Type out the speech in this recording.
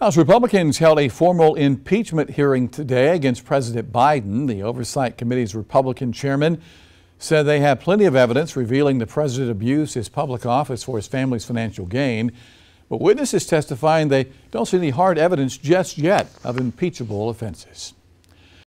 House Republicans held a formal impeachment hearing today against President Biden. The Oversight Committee's Republican chairman said they have plenty of evidence revealing the president abused his public office for his family's financial gain. But witnesses testifying they don't see any hard evidence just yet of impeachable offenses.